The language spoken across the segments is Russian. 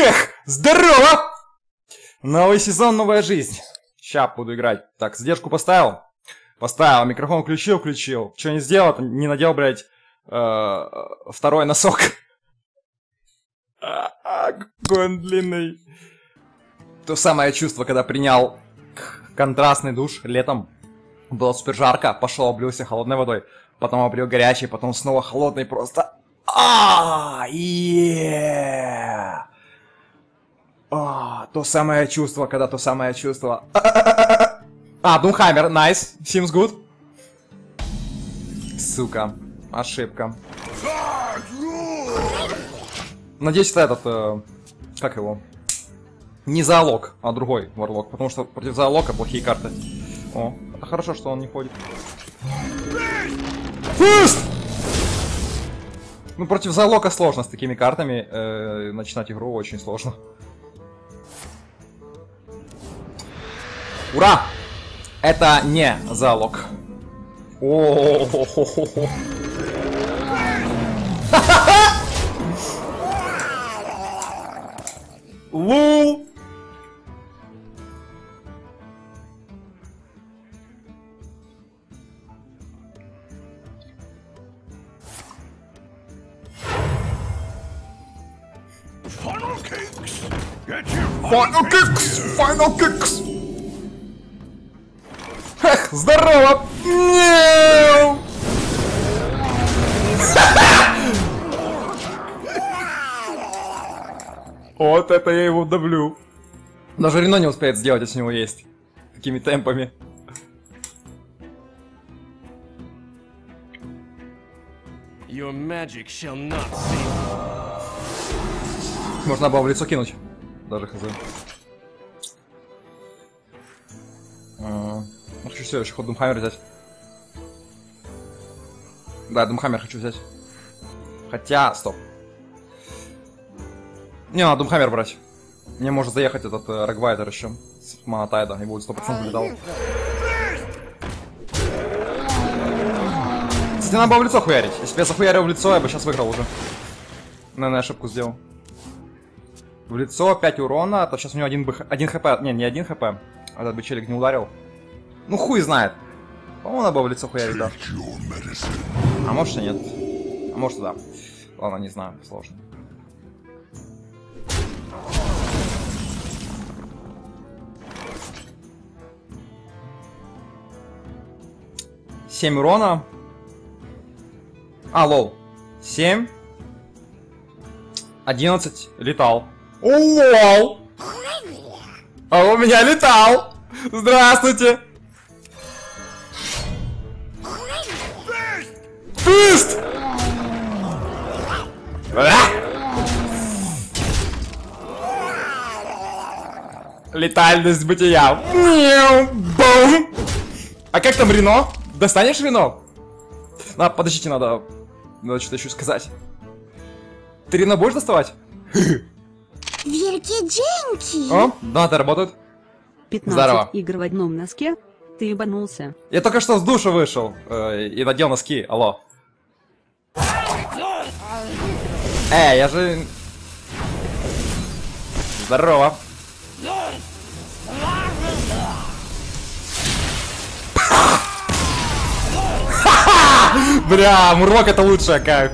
Хех, здорово! Новый сезон, новая жизнь. Ща буду играть. Так, задержку поставил? Поставил. Микрофон включил, включил. Что не сделал, не надел, блядь, э, второй носок. А, какой он длинный. То самое чувство, когда принял контрастный душ летом. Было супер жарко, пошел, облился холодной водой. Потом облил горячей, потом снова холодный, просто... А, а, то самое чувство, когда то самое чувство. А, Думхаймер, найс, seems good. Сука, ошибка. Надеюсь, это этот, э, как его? Не Заолок, а другой Варлок, потому что против Заолока плохие карты. О, хорошо, что он не ходит. Фуст! Ну, против Залока сложно с такими картами. Э, начинать игру очень сложно. Ура! Это не залог. О, Лул! Здорово! Вот это я его давлю. Даже Рено не успеет сделать, если у него есть. Такими темпами. Your magic shall not save Можно было в лицо кинуть. Даже хз. А, ну, хочу следующий ход Doomhammer взять. Да, Doomhammer хочу взять. Хотя, стоп. Не, надо Doomhammer брать. Мне может заехать этот э, Wolfrider еще. С Mana Tide а, и будет 100% lethal. Кстати, надо было в лицо хуярить. Если бы я захуярил в лицо, я бы сейчас выиграл уже. Наверное, ошибку сделал. В лицо 5 урона, то сейчас у него 1, бх... 1 хп. Не, не 1 хп. Этот бы челик не ударил. Ну хуй знает. По-моему, надо было в лицо хуярить, да. А может и нет. А может и да. Ладно, не знаю, сложно. Семь урона. А, лол. Семь. Одиннадцать. Летал. Лол. А у меня летал. Здравствуйте. Фист! Летальность бытия. Бум. А как там Рено? Достанешь Рено? А, подождите, надо... Надо что-то еще сказать. Ты Рено будешь доставать? Wielkie dzięki! О, да, это работает. 15 Здорово. игр в одном носке. Ты ебанулся. Я только что с душа вышел э, и надел носки. Алло. Эй, я же... Здорово. Бля, Мурлок это лучшая кайф.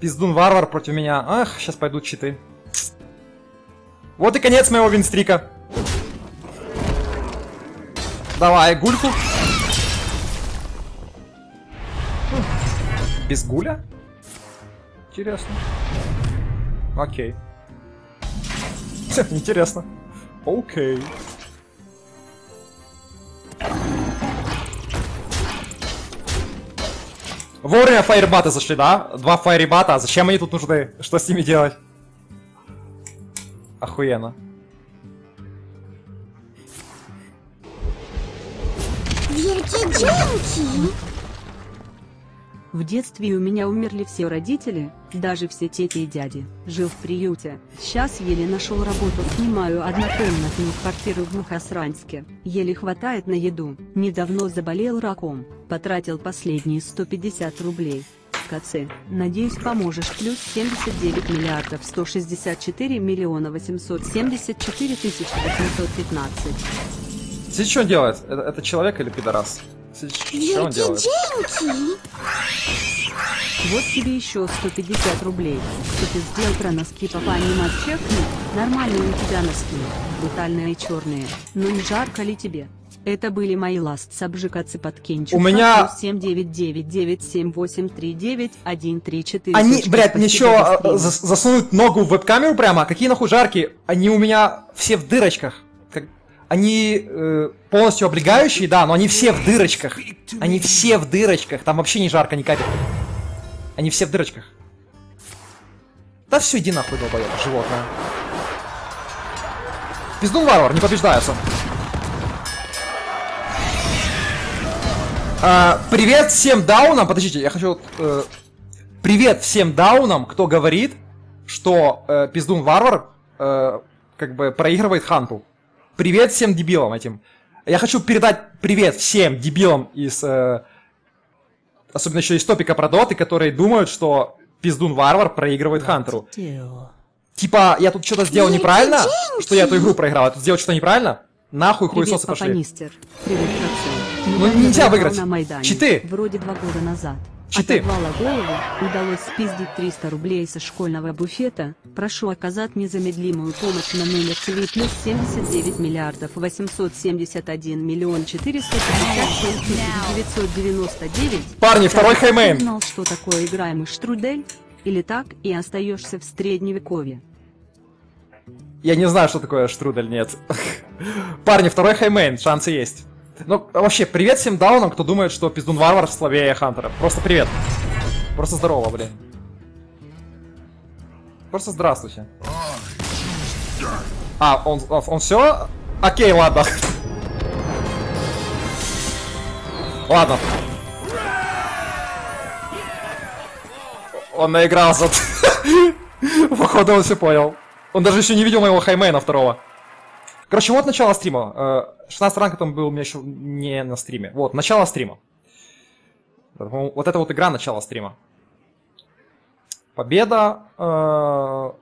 Пиздун варвар против меня. Ах, сейчас пойдут читы. Вот и конец моего винстрика. Давай, гульку. Без гуля? Интересно. Окей. Интересно. Окей. Вовремя фаербаты зашли, да? Два фаербата. Зачем они тут нужны? Что с ними делать? Охуенно. Dzięki! В детстве у меня умерли все родители, даже все тети и дяди. Жил в приюте. Сейчас еле нашел работу, снимаю однокомнатную квартиру в Мухосранске. Еле хватает на еду. Недавно заболел раком. Потратил последние 150 рублей. КЦ. Надеюсь поможешь. Плюс 79 миллиардов 164 миллиона 874 тысячи 815. Здесь что делает? Это, это человек или пидорас? Что он делает? Вот тебе еще 150 рублей. Что ты сделал про носки папа анимат чекни? Нормальные у тебя носки. Брутальные и черные. Но не жарко ли тебе? Это были мои ласт сабжикацы под Кенчук. У меня- 7999739134. Они, блядь, мне еще стрим. засунуть ногу в веб-камеру прямо? Какие нахуй жаркие? Они у меня все в дырочках. Они э, полностью облегающие, да, но они все в дырочках. Они все в дырочках. Там вообще не жарко, ни капельки. Они все в дырочках. Да все, иди нахуй, долбоёб, животное. Пиздун варвар, не побеждается. А, привет всем даунам. Подождите, я хочу... э, привет всем даунам, кто говорит, что э, пиздун варвар э, как бы проигрывает ханту. Привет всем дебилам этим. Я хочу передать привет всем дебилам из... э, особенно еще из топика про доты, которые думают, что пиздун варвар проигрывает хантеру. Типа, я тут что-то сделал неправильно, что я эту игру проиграл. Я тут сделал что-то неправильно? Нахуй хуесосы пошли. Привет. Ну, нельзя выиграть. Читы. Вроде два года назад. Читы. Оторвала голову, удалось спиздить 300 рублей со школьного буфета. Прошу оказать незамедлимую помощь на номер QIWI плюс 79 миллиардов 871 миллион 457 тысяч 999. Парни, второй Highmane. знал, что такое играемый штрудель? Или так и остаешься в средневековье? Я не знаю, что такое штрудель, нет. Парни, второй Highmane, шансы есть. Ну, вообще, привет всем даунам, кто думает, что пиздун варвар слабее хантера. Просто привет. Просто здорово, блин. Просто здравствуйте. А, он, он все? Окей, ладно. Ладно. Он наигрался. Походу он все понял. Он даже еще не видел моего хаймейна второго. Короче, вот начало стрима. Э, 16 ранг там был у меня еще не на стриме. Вот, начало стрима. Вот это вот игра начало стрима. Победа. э,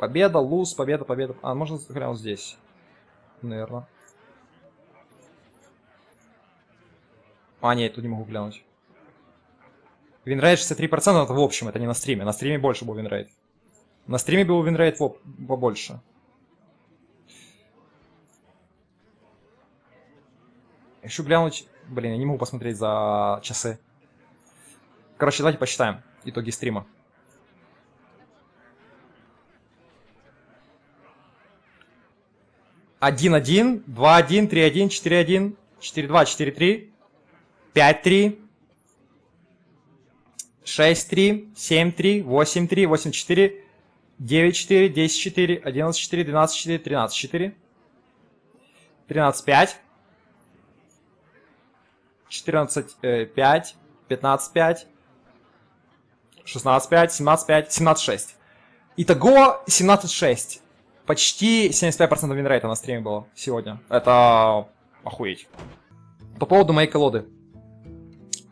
Победа, lose, победа, победа. А, можно глянуть здесь. Наверное. А, нет, тут не могу глянуть. Winrate 63% это в общем, это не на стриме. На стриме больше был winrate. На стриме был winrate побольше. Еще глянуть... Блин, я не могу посмотреть за часы. Короче, давайте посчитаем итоги стрима. Один один, два один, три один, четыре один, четыре два, четыре три, пять три, шесть три, семь три, восемь три, восемь четыре, девять четыре, десять четыре, одиннадцать четыре, двенадцать четыре, тринадцать четыре, тринадцать пять. 14, э, 5, 15, 5, 16, 5, 17, 5, 17, 6. Итого 17, 6. Почти 75% винрейта на стриме было сегодня. Это охуеть. По поводу моей колоды.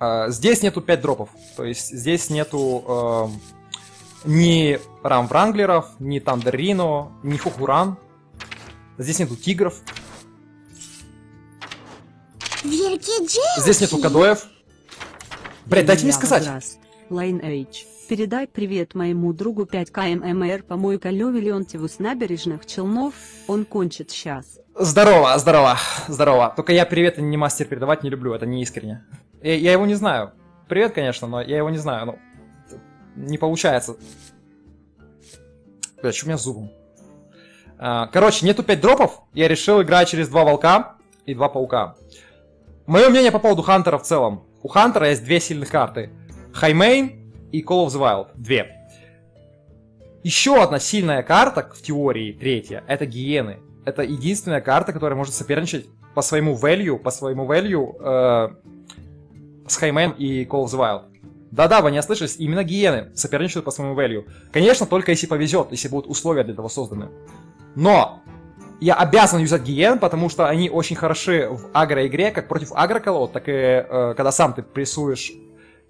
Э, Здесь нету 5 дропов. То есть здесь нету эм, ни Рам Вранглеров, ни Тандер Рино, ни Хухуран. Здесь нету тигров. Здесь нету кадоев. Блять, дайте мне сказать. Line H. Передай привет моему другу 5К ММР помойка Лёве Леонтьеву с набережных Челнов, он кончит сейчас. Здорово, здорово, здорово. Только я привет не мастер передавать не люблю, это не искренне. Я, я его не знаю. Привет, конечно, но я его не знаю. Ну, не получается. Бля, что у меня с зубом? А, короче, нету 5 дропов. Я решил играть через два волка и два паука. Мое мнение по поводу Хантера в целом. У Хантера есть две сильных карты. Хаймейн и Call of the Wild. Две. Еще одна сильная карта, в теории, третья, это гиены. это единственная карта, которая может соперничать по своему value, по своему value э, с Хаймен и Call of the Wild. Да-да, вы не ослышались, именно гиены соперничают по своему value. Конечно, только если повезет, если будут условия для этого созданы. Но я обязан юзать гиен, потому что они очень хороши в агро-игре, как против агро-колод, так и э, когда сам ты прессуешь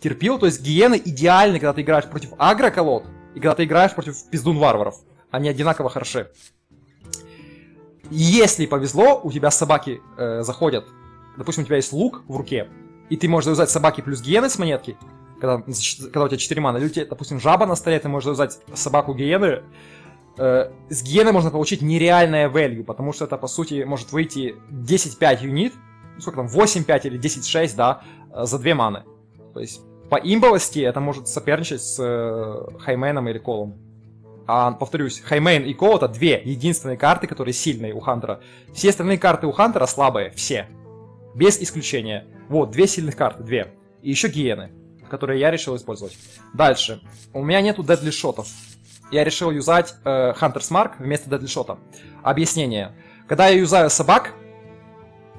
терпил. То есть гиены идеальны, когда ты играешь против агро-колод, и когда ты играешь против пиздун-варваров. Они одинаково хороши. Если повезло, у тебя собаки э, заходят, допустим, у тебя есть лук в руке, и ты можешь завязать собаки плюс гиены с монетки, когда, когда у тебя 4 мана, или у тебя, допустим, жаба на столе, ты можешь завязать собаку гиены, э, с гиены можно получить нереальное value, потому что это, по сути, может выйти 10-5 юнит, ну, сколько там, 8-5 или 10-6, да, э, за 2 маны. То есть по имбовости это может соперничать с э, Хайменом или Колом. А, повторюсь, Хаймейн и Кол это две единственные карты, которые сильные у Хантера. Все остальные карты у Хантера слабые, все. Без исключения. Вот, две сильных карты, две. И еще гиены, которые я решил использовать. Дальше. У меня нету дедли шотов. Я решил юзать э, Hunter's Mark вместо дедли шота. Объяснение. Когда я юзаю собак,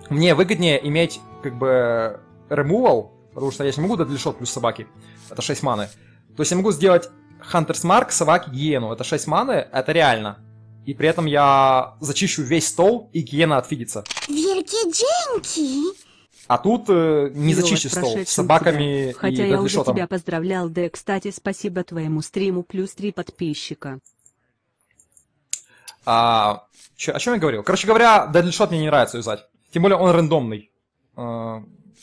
мне выгоднее иметь, как бы, removal, потому что я не могу дедли шот плюс собаки. Это 6 маны. То есть я могу сделать Hunter's Mark, собаки, гиену. Это 6 маны, это реально. И при этом я зачищу весь стол, и гиена отфидится. Wielkie dzięki! А тут э, не зачищу стол с собаками тебя. Хотя и я уже тебя поздравлял, да кстати, спасибо твоему стриму плюс три подписчика. А, чё- о чем я говорил? Короче говоря, дедли-шот мне не нравится юзать. Тем более он рандомный. Э,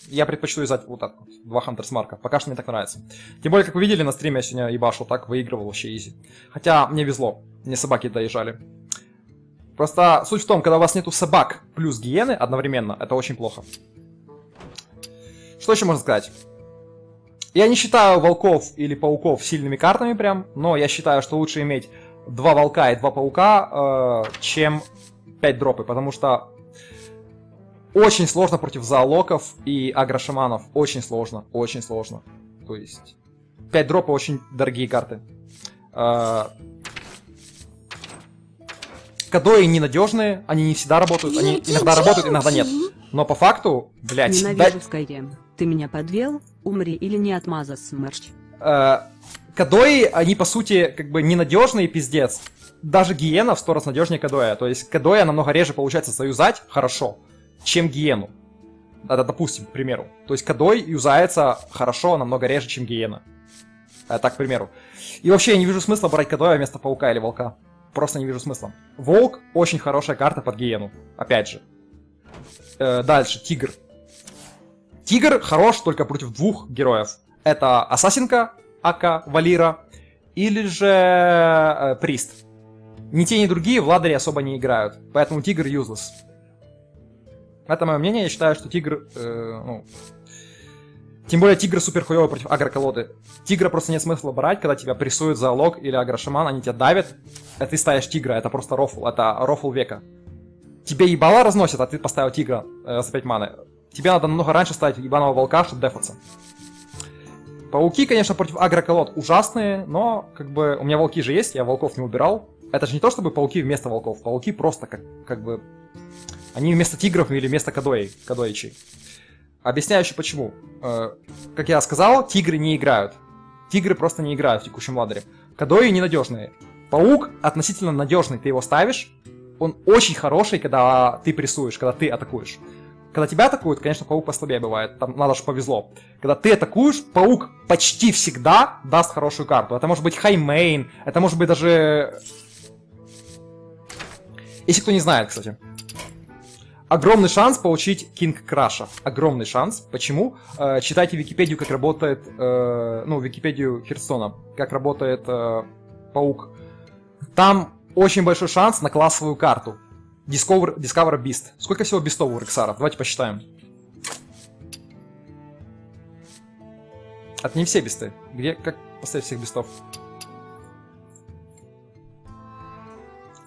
Я предпочту юзать вот так вот, два Hunter's Марка. Пока что мне так нравится. Тем более, как вы видели на стриме, я сегодня ебашил так, выигрывал вообще изи. Хотя мне везло, мне собаки доезжали. Просто суть в том, когда у вас нету собак плюс гиены одновременно, это очень плохо. Что еще можно сказать? Я не считаю волков или пауков сильными картами прям, но я считаю, что лучше иметь два волка и два паука, э, чем 5 дропы, потому что очень сложно против зоолоков и агрошаманов. Очень сложно, очень сложно. То есть 5 дропы очень дорогие карты. Э, Кадои ненадежные, они не всегда работают, они иногда работают, иногда нет. Но по факту, блядь, Ненавижу Skyrim. Ты меня подвел? Умри или не отмаза смерч. Э, Кадои, они по сути как бы ненадежные пиздец. Даже Гиена в сто раз надежнее Кадоя. То есть Кадоя намного реже получается союзать хорошо, чем Гиену. Это допустим, к примеру. То есть Кадой юзается хорошо намного реже, чем Гиена. Э, так, к примеру. И вообще я не вижу смысла брать Кадоя вместо Паука или Волка. Просто не вижу смысла. Волк очень хорошая карта под Гиену. Опять же. Э, дальше, Тигр. Тигр хорош только против двух героев. Это Ассасинка, Ака, Валира, или же э, Прист. Ни те, ни другие в ладере особо не играют, поэтому Тигр useless. Это мое мнение, я считаю, что Тигр, э, ну... Тем более Тигр супер хуёвый против агроколоды. Тигра просто нет смысла брать, когда тебя прессует зоолог или агрошаман, они тебя давят, а ты ставишь Тигра, это просто рофл, это рофл века. Тебе ебала разносят, а ты поставил Тигра э, за 5 маны. Тебе надо намного раньше ставить ебаного волка, чтобы дефаться. Пауки, конечно, против агроколод ужасные, но как бы у меня волки же есть, я волков не убирал. Это же не то, чтобы пауки вместо волков. Пауки просто как, как бы... Они вместо тигров или вместо кадоей, кадоичей. Объясняю еще почему. Э, как я сказал, тигры не играют. Тигры просто не играют в текущем ладере. Кадои ненадежные. Паук относительно надежный, ты его ставишь. Он очень хороший, когда ты прессуешь, когда ты атакуешь. Когда тебя атакуют, конечно, паук послабее бывает. Там надо же повезло. Когда ты атакуешь, паук почти всегда даст хорошую карту. Это может быть Highmane, это может быть даже... Если кто не знает, кстати. Огромный шанс получить King Krush а. Огромный шанс. Почему? Э, читайте Википедию, как работает... э, ну, Википедию Hearthstone а. Как работает э, паук. Там очень большой шанс на классовую карту. Discover, Discover Beast. Сколько всего бистов у Рексаров? Давайте посчитаем. Это не все бисты. Где, как поставить всех бистов?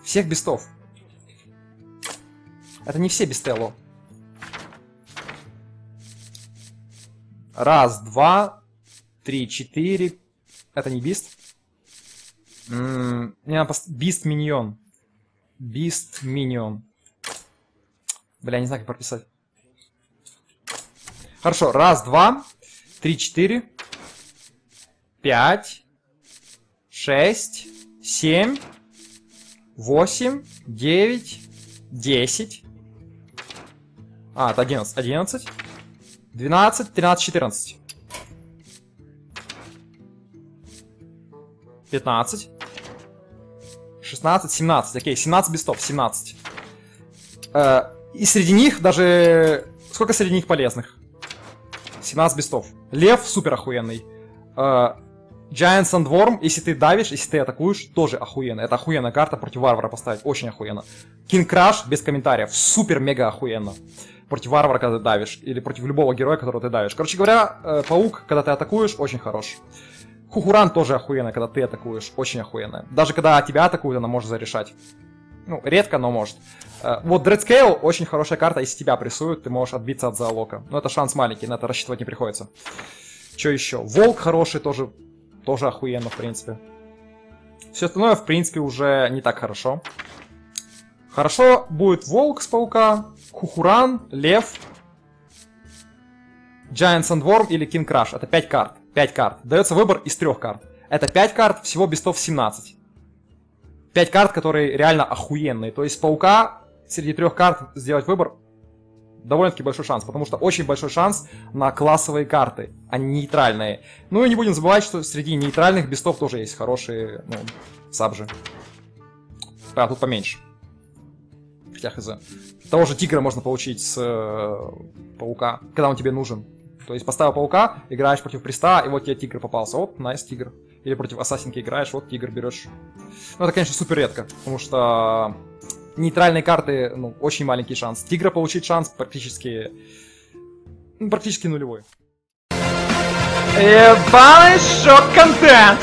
Всех бистов. Это не все бисты, алло. Раз, два, три, четыре. Это не бист? Мне надо бист миньон. Бист миньон. Бля, не знаю, как прописать. Хорошо, раз, два, три, четыре, пять, шесть, семь, восемь, девять, десять. А, это одиннадцать. Одиннадцать. Двенадцать, тринадцать, четырнадцать. Пятнадцать. 16, 17. Окей, 17 бестов, 17. Э, и среди них даже... Сколько среди них полезных? 17 бестов. Лев супер охуенный. Э, Giant Sandworm, если ты давишь, если ты атакуешь, тоже охуенно. Это охуенная карта против варвара поставить, очень охуенно. King Crush, без комментариев, супер-мега охуенно. Против варвара, когда ты давишь, или против любого героя, которого ты давишь. Короче говоря, э, паук, когда ты атакуешь, очень хорош. Хухуран тоже охуенно, когда ты атакуешь, очень охуенно. Даже когда тебя атакуют, она может зарешать. Ну, редко, но может. Э, Вот Dread Scale очень хорошая карта, если тебя прессуют, ты можешь отбиться от залока. Но это шанс маленький, на это рассчитывать не приходится. Что еще? Волк хороший тоже, тоже охуенно, в принципе. Все остальное, в принципе, уже не так хорошо. Хорошо будет Волк с Паука, Хухуран, Лев, Giant Sandworm или King Crush. Это 5 карт. 5 карт. Дается выбор из трех карт. Это 5 карт, всего бестов 17. 5 карт, которые реально охуенные. То есть Паука среди трех карт сделать выбор довольно-таки большой шанс, потому что очень большой шанс на классовые карты, а не нейтральные. Ну и не будем забывать, что среди нейтральных бестов тоже есть хорошие, ну, сабжи. А, тут поменьше. Хотя хз. Того же тигра можно получить с э, паука, когда он тебе нужен. То есть поставил паука, играешь против приста, и вот тебе тигр попался. Вот, найс тигр. Или против ассасинки играешь, вот тигр берешь. Ну, это, конечно, супер редко, потому что нейтральные карты, ну, очень маленький шанс. Тигра получить шанс практически... ну, практически нулевой. Ебаный шок-контент!